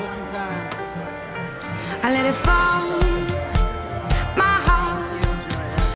just in time. I let it fall.